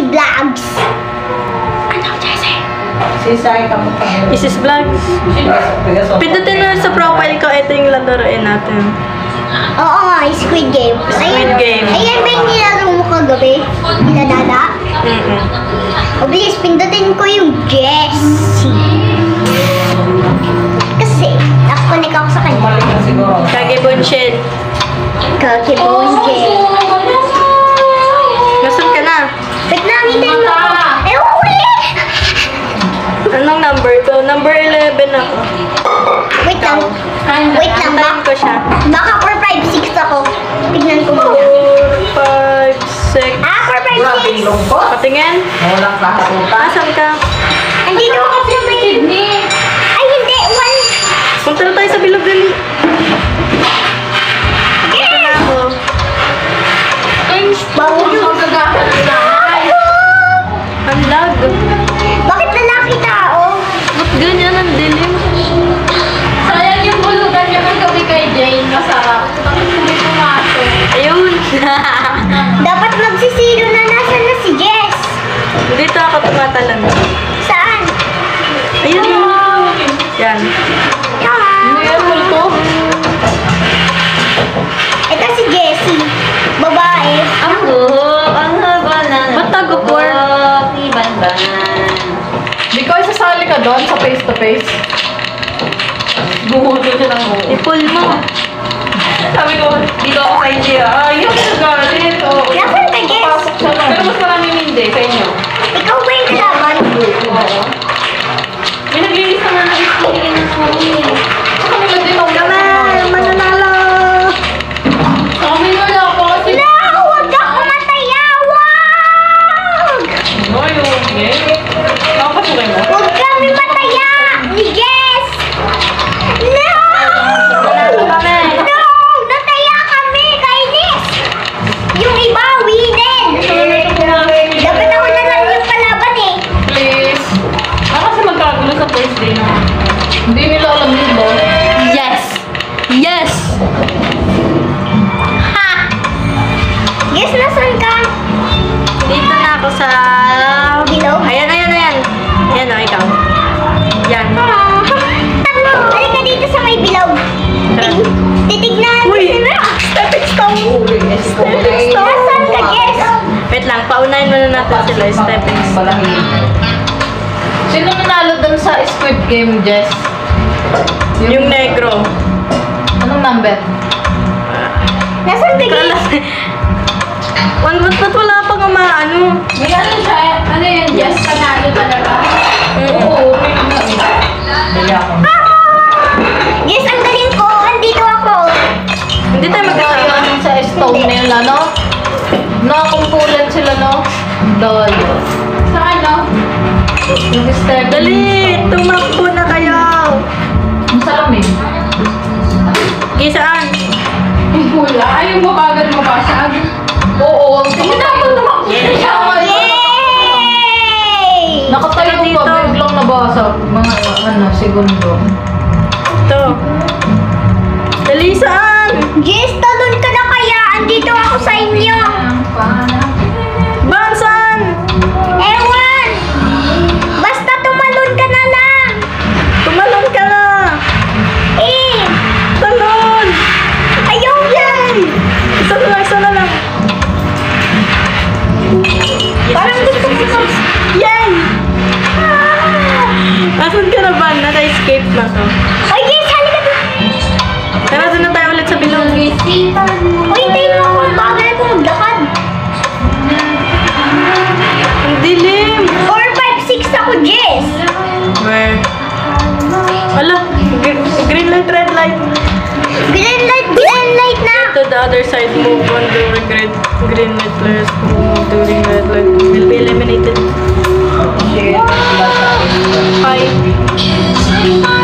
Jessie Vlogs. Sisay ka mo pa. Isis Vlogs. Pindutin mo sa profile ko, ito yung laruin natin. Oo nga, Squid Game. Squid Game. Ayan ba yung nilaro mo kagabi? Niladada? Mm-mm. O bilis, pindutin ko yung Jessie. Kasi, nakakonek ako sa kanya. Bumalik na siguro. Kage number ko? Number 11 ako. Wait lang. Wait lang, Antayin baka, ko siya. baka 4, 5, 6 ako. Tignan ko muna. 4, 5, 6. Ah, 4, Grabe 5, 6. yung lungkot. Patingin. Walang kahatutan. Asan ka? Andito ako sa may... Ay, hindi. One. Punta na tayo sa bilog dali. Dito na ako. Bago yung... Ang lag. Bakit lalaki tao? Masarap. Ayun. Dapat magsisilo na. Nasaan na si Jess? Dito ako tumatalon. Saan? Ayun. Yan. Yan. multo? Ito si Jessie. Babae. Ang buhok, ang haba na. Ba't tago-por? Ni Banban. Di ko isasali ka doon sa face to face. Buhok ko lang buhok. I-pull mo. Sabi ko, dito ako sa India. Ko galit. Oh. Nasaan ka, Jess? Papasok siya. Pero mas maraming hindi sa inyo. Ikaw ba yung kalaban? May naglilis naman ng ispilin ng mga Saka may nagdinaw Come on, mananalo. Wala kasi. No! Huwag ako. Nakapasukin Wait lang, paunahin muna natin sila. Stepping stone. Balangin. Sino nanalo dun sa Squid Game, Jess? Yung negro. Anong number? Nasaan. Jess? Wan, ba't, ba't wala pang umaano? May ano siya? Ano yun, Jess? Panalo talaga? Oo, may Hindi ako. Jess, ang galing ko. Andito ako. Hindi tayo magkasama. Yung sa stone na yun, ano? Nakakumpulan sila, no? Dolo. Sa ano? Yung step. Dali! Tumakbo na kayo! Ang salamin. Gisaan? Yung pula. Ay, yung mabagal mabasag. Oo. Hindi na ako tumakbo Yes. siya. Yay! Nakatayo Dito. ka, biglang nabasag. Mga ano, segundo. Ito. Dali saan? Jess, light. Green light, green light na. To the other side, move on during green, green light, players move during red light will be eliminated. Shit. Hi.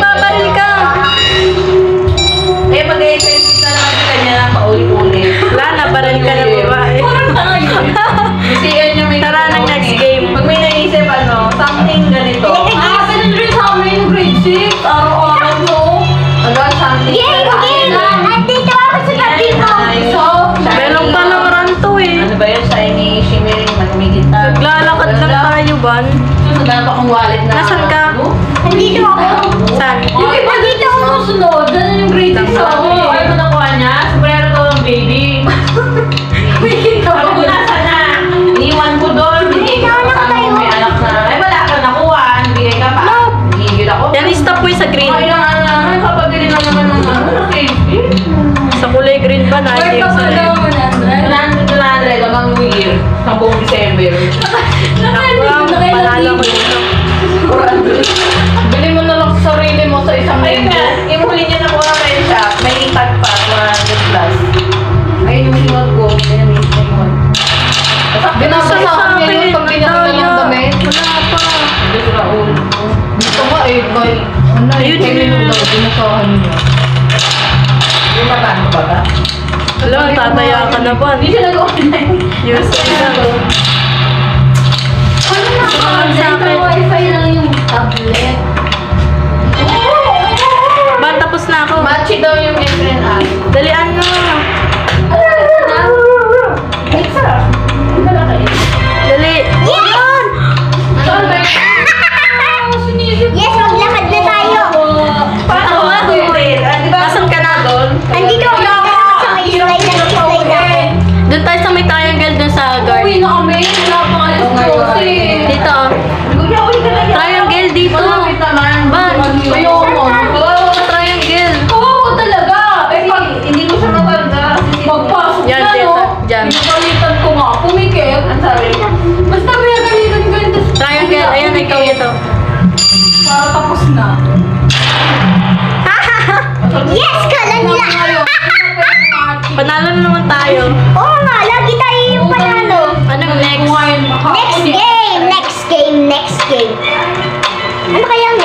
Mababaril ka. Eh, mag-exercise na naman si kanya ng paulit-ulit. Wala na, baril ka na babae. Tara ng next game. Pag may naisip, ano, something ganito. Ah, ganun rin sa amin yung grade 6. Araw-araw, no? Hanggang something. Yay, game! Nandito ako sa tabi mo. So, Meron pa lang ranto eh. Ano ba yun? Shiny, shimmering, magmigit na. Naglalakad lang tayo, Ban. Susunod pa kong wallet na. Nasaan ka? Nandito ako. Saan? Yung iba dito ako susunod. Ganun yung grade 6 ako. Ay, mo nakuha niya? Sombrero to ng baby. May kita Sabi ko, ko. nasa na? Iniwan ko doon. Gusto mo eh, kay... Ano yun. Lino daw, binasahan niya. Yung matano ba ba? Wala, tataya ka na ba? Hindi siya nag-online. Yes, Ano na Sa ka? akin. wifi lang yung tablet. Ba, tapos na ako. Matchy daw yung SNR. Dalian mo.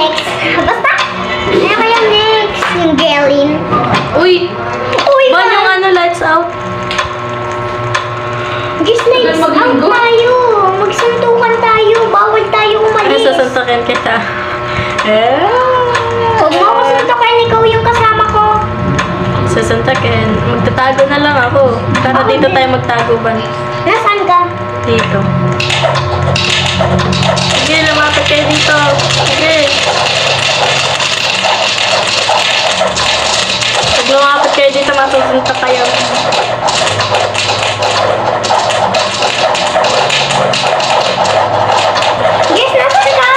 Next? Basta, ano kayang next? Yung. Uy! Uy, Ba ma! yung ano, lights out? Just lights out tayo. Magsuntukan tayo. Bawal tayo Ano, umalis. sasantakin kita. Eh? Huwag mo ako suntukan. Ikaw yung kasama ko. Sasantakin. Magtatago na lang ako. Tara dito tayo magtago ba? Nasaan ka? Dito. Sige, lumapit kayo dito. Sige. Pag masusunta kayo. Yes, nasaan ka?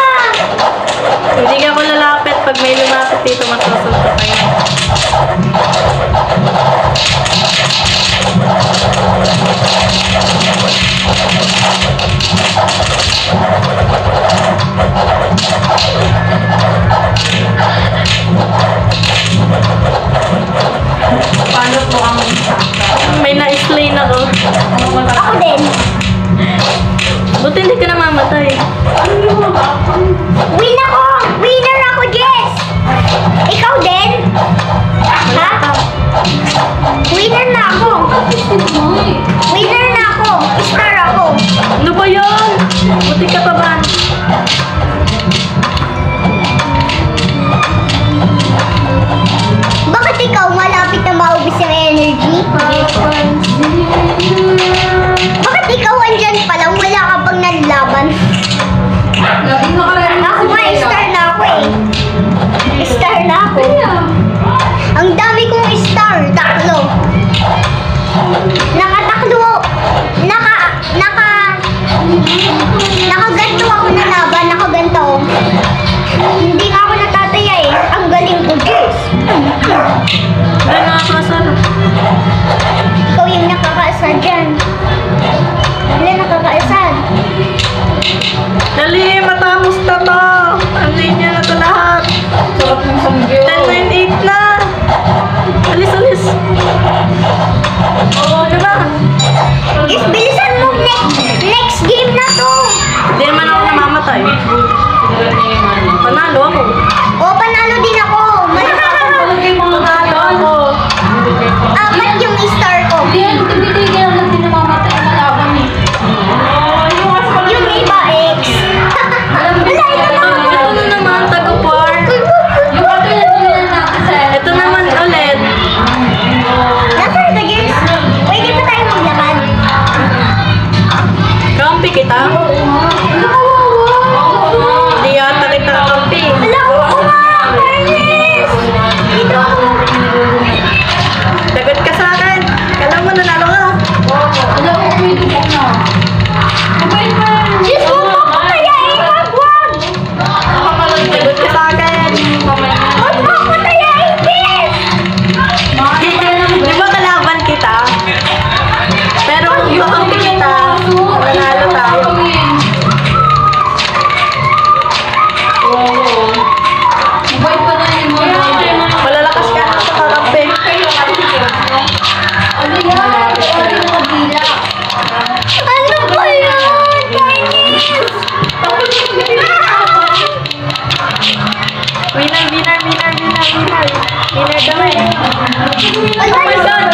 Hindi ka ako lalapit. Pag may lumapit dito, masusunta kayo. Star na ako. Ang dami kong star. Tatlo. Naka tá? Winner, winner, winner, winner, winner. Winner kami. Wala, oh my God.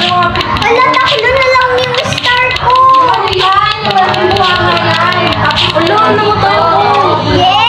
Wala, nakita na lang yung star ko. Ano yan? Wala, wala, wala. Ulo, namutay. Yeah.